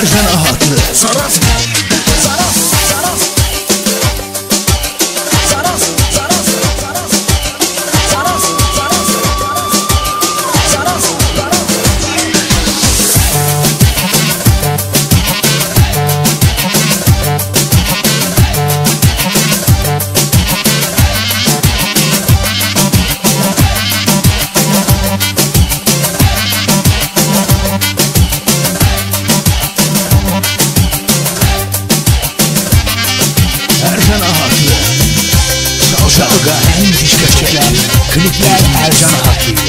Ercan Ahatlı Zaraz, Ercan Ahatlı Çalga en müthiş köşeler Klipler Ercan Ahatlı